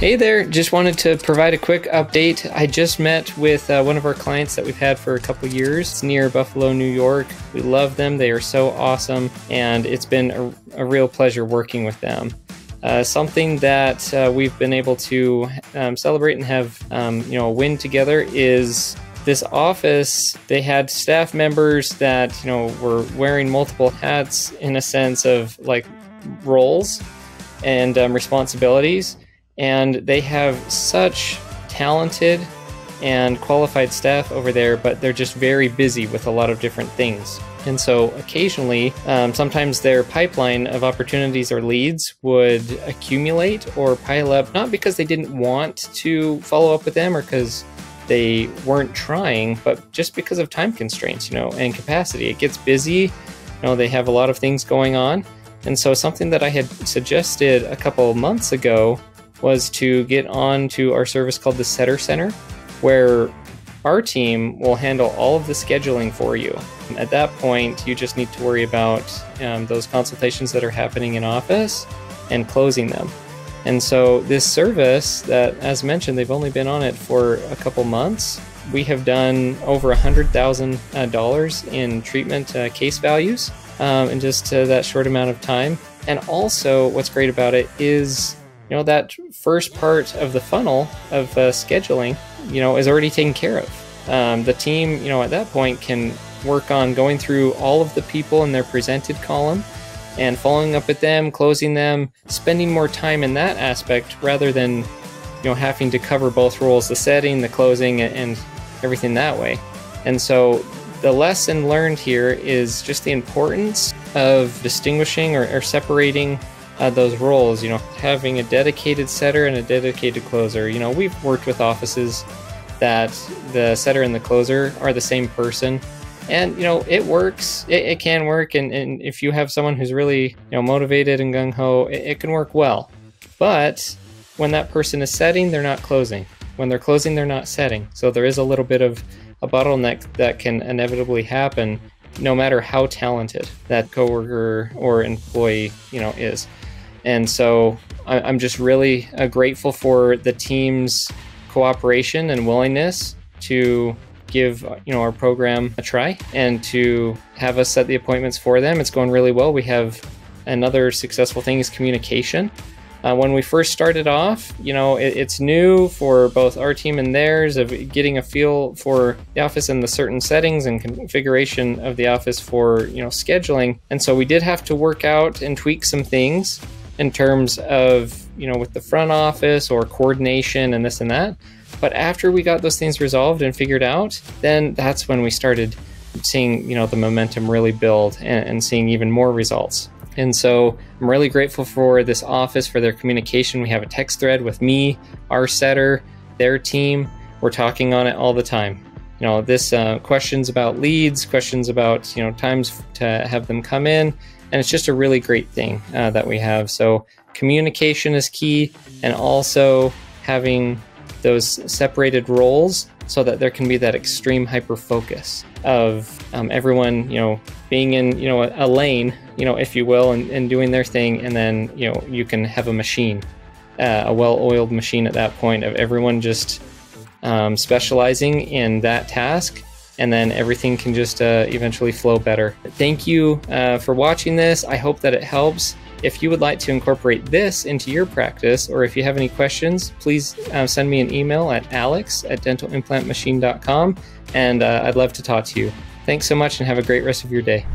Hey there, just wanted to provide a quick update. I just met with uh, one of our clients that we've had for a couple years. It's near Buffalo, New York. We love them, they are so awesome, and it's been a, a real pleasure working with them. Uh, something that uh, we've been able to um, celebrate and have um, you know a win together is this office they had staff members that you know were wearing multiple hats in a sense of like roles and um, responsibilities and they have such talented and qualified staff over there, but they're just very busy with a lot of different things. And so occasionally, um, sometimes their pipeline of opportunities or leads would accumulate or pile up, not because they didn't want to follow up with them or because they weren't trying, but just because of time constraints, you know, and capacity. It gets busy, you know, they have a lot of things going on. And so something that I had suggested a couple months ago was to get on to our service called the Setter Center, where our team will handle all of the scheduling for you. At that point, you just need to worry about um, those consultations that are happening in office and closing them. And so, this service that, as mentioned, they've only been on it for a couple months. We have done over $100,000 uh, in treatment uh, case values um, in just uh, that short amount of time. And also, what's great about it is you know that first part of the funnel of uh, scheduling you know is already taken care of. Um, the team you know at that point can work on going through all of the people in their presented column and following up with them closing them spending more time in that aspect rather than you know having to cover both roles the setting the closing and everything that way. And so the lesson learned here is just the importance of distinguishing or, or separating uh, those roles, you know, having a dedicated setter and a dedicated closer. You know, we've worked with offices that the setter and the closer are the same person. And, you know, it works. It, it can work. And, and if you have someone who's really, you know, motivated and gung ho, it, it can work well. But when that person is setting, they're not closing. When they're closing, they're not setting. So there is a little bit of a bottleneck that can inevitably happen no matter how talented that coworker or employee, you know, is. And so I'm just really uh, grateful for the team's cooperation and willingness to give you know our program a try and to have us set the appointments for them. It's going really well. We have another successful thing is communication. Uh, when we first started off, you know, it, it's new for both our team and theirs of getting a feel for the office and the certain settings and configuration of the office for, you know, scheduling. And so we did have to work out and tweak some things in terms of, you know, with the front office or coordination and this and that. But after we got those things resolved and figured out, then that's when we started seeing, you know, the momentum really build and, and seeing even more results. And so I'm really grateful for this office for their communication. We have a text thread with me, our setter, their team. We're talking on it all the time. You know, this uh, questions about leads, questions about you know times to have them come in, and it's just a really great thing uh, that we have. So communication is key, and also having those separated roles so that there can be that extreme hyper focus of um, everyone, you know, being in, you know, a, a, lane, you know, if you will, and, and doing their thing, and then you know you can have a machine, uh, a well-oiled machine at that point of everyone just um, specializing in that task and then everything can just uh, eventually flow better. Thank you uh, for watching this. I hope that it helps. If you would like to incorporate this into your practice, or if you have any questions, please uh, send me an email at alex at dentalimplantmachine.com, and uh, I'd love to talk to you. Thanks so much and have a great rest of your day.